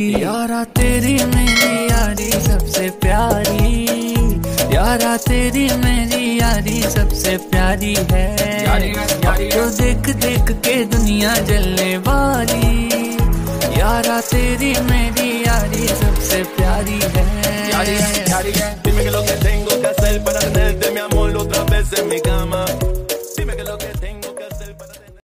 यारा तेरी मेरी यारी सबसे प्यारी। यारा तेरी मेरी यारी सबसे प्यारी है। तो देख देख के दुनिया जलने वाली। यारा तेरी मेरी यारी सबसे प्यारी है, है, है.